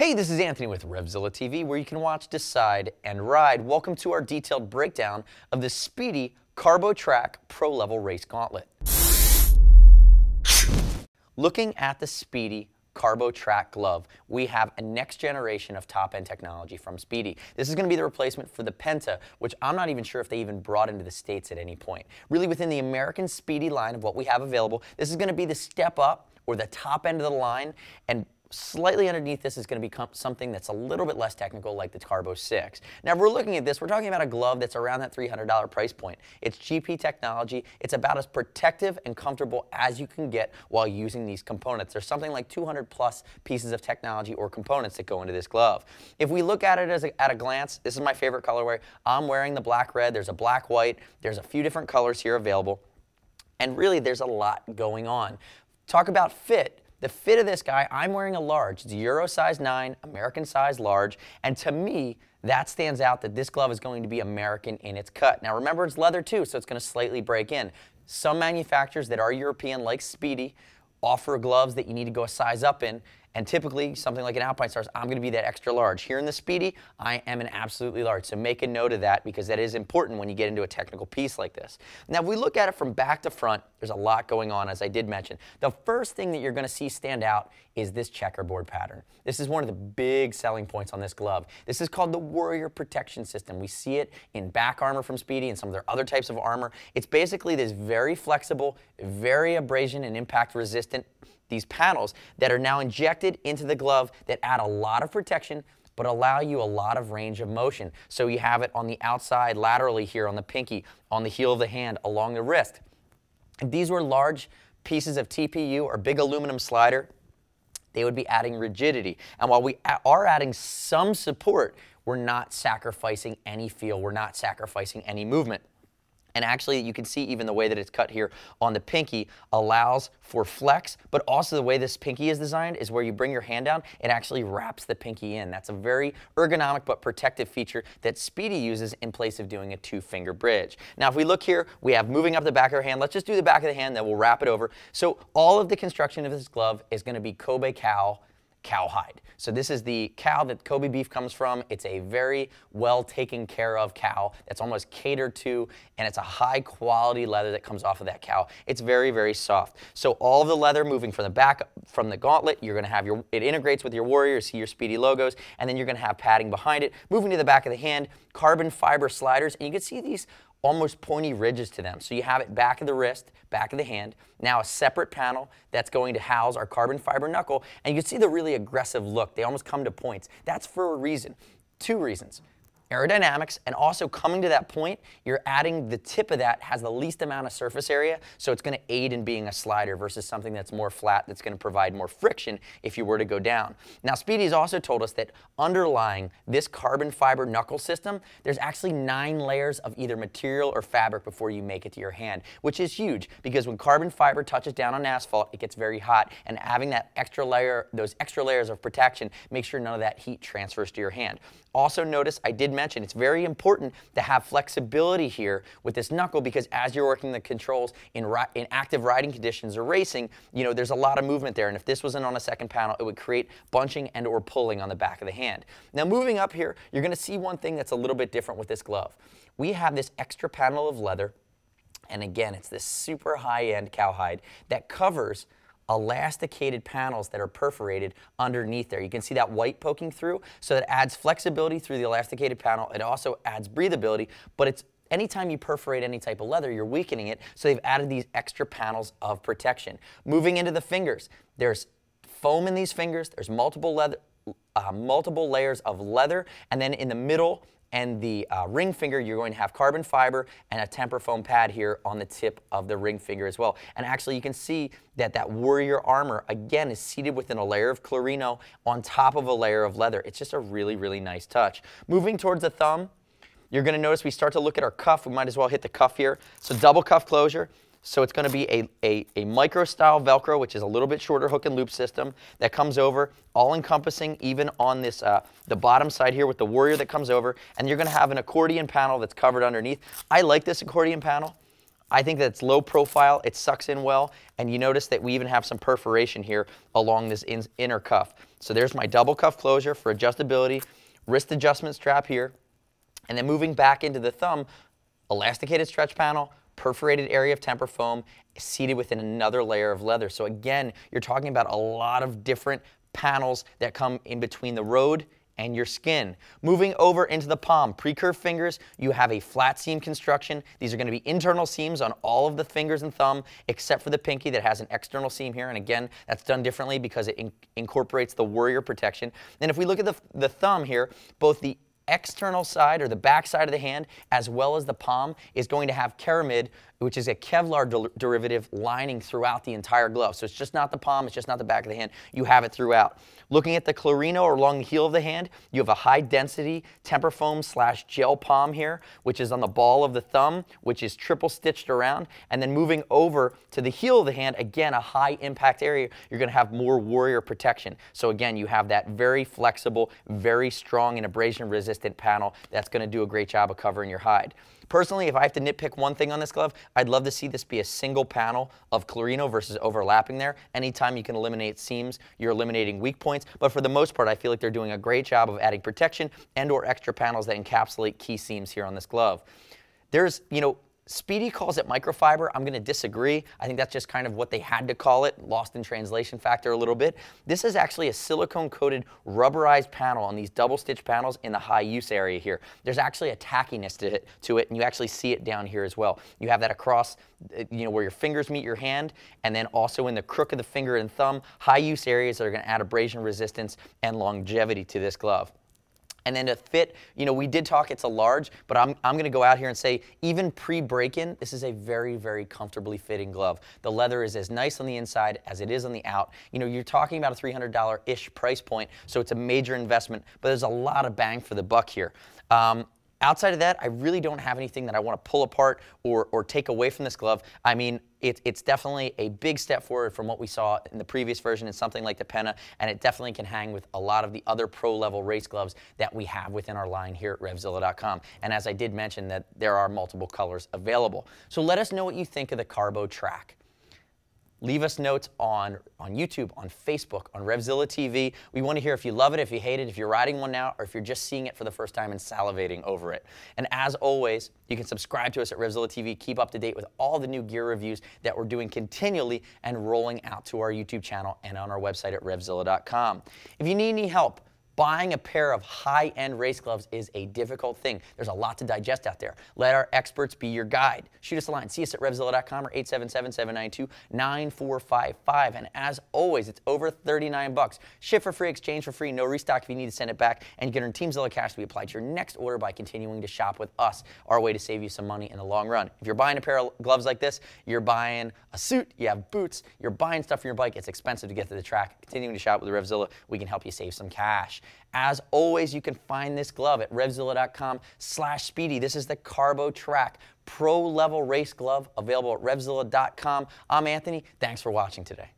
Hey, this is Anthony with RevZilla TV, where you can watch, decide, and ride. Welcome to our detailed breakdown of the Spidi CarboTrack Pro Level Race Gauntlet. Looking at the Spidi CarboTrack glove, we have a next generation of top-end technology from Spidi. This is going to be the replacement for the Penta, which I'm not even sure if they even brought into the States at any point. Really, within the American Spidi line of what we have available, this is going to be the step up or the top end of the line, and Slightly underneath this is going to become something that's a little bit less technical like the Carbo 6. Now, if we're looking at this, we're talking about a glove that's around that $300 price point. It's GP technology. It's about as protective and comfortable as you can get while using these components. There's something like 200 plus pieces of technology or components that go into this glove. If we look at it as a, at a glance, this is my favorite colorway. I'm wearing the black red. There's a black white. There's a few different colors here available. And really, there's a lot going on. Talk about fit. The fit of this guy, I'm wearing a large. It's Euro size 9, American size large, and to me, that stands out that this glove is going to be American in its cut. Now remember, it's leather too, so it's going to slightly break in. Some manufacturers that are European, like Spidi, offer gloves that you need to go a size up in, and typically, something like an Alpinestars, I'm going to be that extra large. Here in the Spidi, I am an absolutely large. So make a note of that because that is important when you get into a technical piece like this. Now, if we look at it from back to front, there's a lot going on, as I did mention. The first thing that you're going to see stand out is this checkerboard pattern. This is one of the big selling points on this glove. This is called the Warrior Protection System. We see it in back armor from Spidi and some of their other types of armor. It's basically this very flexible, very abrasion and impact resistant these panels that are now injected into the glove that add a lot of protection but allow you a lot of range of motion. So you have it on the outside laterally here on the pinky, on the heel of the hand, along the wrist. If these were large pieces of TPU or big aluminum slider, they would be adding rigidity. And while we are adding some support, we're not sacrificing any feel, we're not sacrificing any movement. And actually, you can see even the way that it's cut here on the pinky allows for flex, but also the way this pinky is designed is where you bring your hand down, it actually wraps the pinky in. That's a very ergonomic but protective feature that Spidi uses in place of doing a two-finger bridge. Now, if we look here, we have moving up the back of our hand. Let's just do the back of the hand, then we'll wrap it over. So all of the construction of this glove is going to be Kobe cow cowhide. So this is the cow that Kobe beef comes from. It's a very well taken care of cow that's almost catered to, and it's a high quality leather that comes off of that cow. It's very, very soft. So all of the leather moving from the back, from the gauntlet, you're gonna have your, it integrates with your Warrior, see your Spidi logos, and then you're gonna have padding behind it. Moving to the back of the hand, carbon fiber sliders, and you can see these almost pointy ridges to them. So you have it back of the wrist, back of the hand. Now a separate panel that's going to house our carbon fiber knuckle. And you can see the really aggressive look. They almost come to points. That's for a reason. Two reasons aerodynamics, and also coming to that point, you're adding the tip of that has the least amount of surface area, so it's going to aid in being a slider versus something that's more flat that's going to provide more friction if you were to go down. Now, Spidi's also told us that underlying this carbon fiber knuckle system, there's actually nine layers of either material or fabric before you make it to your hand, which is huge because when carbon fiber touches down on asphalt, it gets very hot, and having that extra layer, those extra layers of protection, make sure none of that heat transfers to your hand. Also notice I did mention it's very important to have flexibility here with this knuckle because as you're working the controls in, in active riding conditions or racing, you know, there's a lot of movement there. And if this wasn't on a second panel, it would create bunching and or pulling on the back of the hand. Now moving up here, you're going to see one thing that's a little bit different with this glove. We have this extra panel of leather. And again, it's this super high-end cowhide that covers elasticated panels that are perforated underneath there. You can see that white poking through, so that adds flexibility through the elasticated panel. It also adds breathability, but it's anytime you perforate any type of leather, you're weakening it, so they've added these extra panels of protection. Moving into the fingers, there's foam in these fingers, there's multiple leather, uh, multiple layers of leather, and then in the middle and the uh, ring finger, you're going to have carbon fiber and a temper foam pad here on the tip of the ring finger as well. And actually you can see that that Warrior armor, again, is seated within a layer of Clarino on top of a layer of leather. It's just a really, really nice touch. Moving towards the thumb, you're going to notice we start to look at our cuff. We might as well hit the cuff here. So double cuff closure. So it's going to be a, a, a micro style Velcro, which is a little bit shorter hook and loop system that comes over, all encompassing even on this, uh, the bottom side here with the Warrior that comes over. And you're going to have an accordion panel that's covered underneath. I like this accordion panel. I think that it's low profile, it sucks in well, and you notice that we even have some perforation here along this in, inner cuff. So there's my double cuff closure for adjustability, wrist adjustment strap here, and then moving back into the thumb, elasticated stretch panel, perforated area of temper foam, seated within another layer of leather. So again, you're talking about a lot of different panels that come in between the road and your skin. Moving over into the palm, pre-curved fingers, you have a flat seam construction. These are going to be internal seams on all of the fingers and thumb, except for the pinky that has an external seam here. And again, that's done differently because it in incorporates the warrior protection. And if we look at the, the thumb here, both the external side or the back side of the hand as well as the palm is going to have Keramide, which is a Kevlar de derivative lining throughout the entire glove. So it's just not the palm, it's just not the back of the hand. You have it throughout. Looking at the Clarino or along the heel of the hand, you have a high density temper foam slash gel palm here, which is on the ball of the thumb, which is triple stitched around. And then moving over to the heel of the hand, again, a high impact area, you're gonna have more warrior protection. So again, you have that very flexible, very strong and abrasion resistant panel that's gonna do a great job of covering your hide. Personally, if I have to nitpick one thing on this glove, I'd love to see this be a single panel of Clarino versus overlapping there. Anytime you can eliminate seams, you're eliminating weak points. But for the most part, I feel like they're doing a great job of adding protection and or extra panels that encapsulate key seams here on this glove. There's, you know, Spidi calls it microfiber. I'm going to disagree. I think that's just kind of what they had to call it, lost in translation factor a little bit. This is actually a silicone-coated rubberized panel on these double-stitch panels in the high use area here. There's actually a tackiness to it, to it, and you actually see it down here as well. You have that across, uh, you know, where your fingers meet your hand, and then also in the crook of the finger and thumb, high use areas that are going to add abrasion resistance and longevity to this glove. And then to fit, you know, we did talk it's a large, but I'm, I'm going to go out here and say even pre-break-in, this is a very, very comfortably fitting glove. The leather is as nice on the inside as it is on the out. You know, you're talking about a $300-ish price point, so it's a major investment, but there's a lot of bang for the buck here. Um, Outside of that, I really don't have anything that I want to pull apart or, or take away from this glove. I mean, it, it's definitely a big step forward from what we saw in the previous version in something like the Penta, and it definitely can hang with a lot of the other pro-level race gloves that we have within our line here at RevZilla.com. And as I did mention that there are multiple colors available. So let us know what you think of the Carbo Track. Leave us notes on, on YouTube, on Facebook, on Revzilla TV. We want to hear if you love it, if you hate it, if you're riding one now, or if you're just seeing it for the first time and salivating over it. And as always, you can subscribe to us at Revzilla TV. Keep up to date with all the new gear reviews that we're doing continually and rolling out to our YouTube channel and on our website at RevZilla.com. If you need any help, Buying a pair of high-end race gloves is a difficult thing. There's a lot to digest out there. Let our experts be your guide. Shoot us a line. See us at RevZilla.com or 877-792-9455. And as always, it's over 39 bucks. Ship for free, exchange for free, no restock if you need to send it back, and get earn Teamzilla cash to be applied to your next order by continuing to shop with us. Our way to save you some money in the long run. If you're buying a pair of gloves like this, you're buying a suit, you have boots, you're buying stuff for your bike. It's expensive to get to the track. Continuing to shop with RevZilla, we can help you save some cash. As always, you can find this glove at revzilla.com slash spidi. This is the Carbo Track Pro Level Race Glove available at revzilla.com. I'm Anthony. Thanks for watching today.